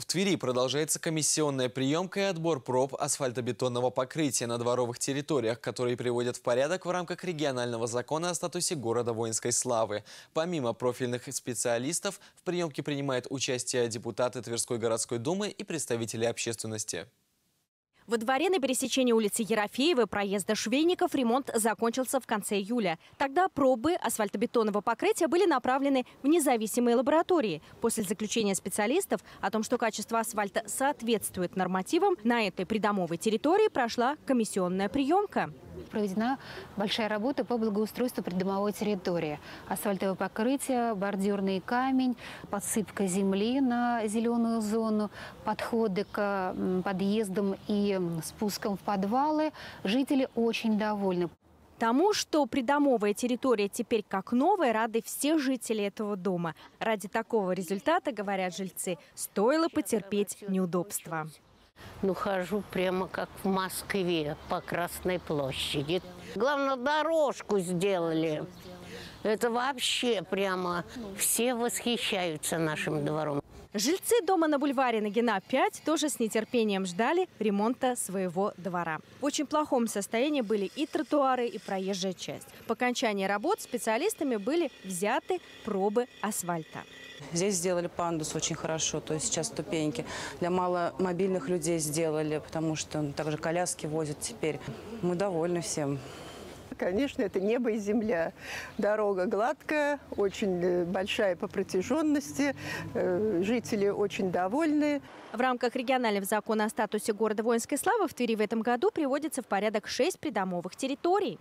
В Твери продолжается комиссионная приемка и отбор проб асфальтобетонного покрытия на дворовых территориях, которые приводят в порядок в рамках регионального закона о статусе города воинской славы. Помимо профильных специалистов, в приемке принимают участие депутаты Тверской городской думы и представители общественности. Во дворе на пересечении улицы Ерофеева проезда Швейников ремонт закончился в конце июля. Тогда пробы асфальтобетонного покрытия были направлены в независимые лаборатории. После заключения специалистов о том, что качество асфальта соответствует нормативам, на этой придомовой территории прошла комиссионная приемка проведена большая работа по благоустройству придомовой территории. Асфальтовое покрытие, бордюрный камень, подсыпка земли на зеленую зону, подходы к подъездам и спускам в подвалы. Жители очень довольны. Тому, что придомовая территория теперь как новая, рады все жители этого дома. Ради такого результата, говорят жильцы, стоило потерпеть неудобства. Ну, хожу прямо как в Москве по Красной площади. Главное, дорожку сделали. Это вообще прямо все восхищаются нашим двором. Жильцы дома на бульваре Нагина 5 тоже с нетерпением ждали ремонта своего двора. В очень плохом состоянии были и тротуары, и проезжая часть. По окончании работ специалистами были взяты пробы асфальта. Здесь сделали пандус очень хорошо, то есть сейчас ступеньки. Для маломобильных людей сделали, потому что также коляски возят теперь. Мы довольны всем. Конечно, это небо и земля. Дорога гладкая, очень э, большая по протяженности. Э, жители очень довольны. В рамках регионального закона о статусе города воинской славы в Твери в этом году приводится в порядок шесть придомовых территорий.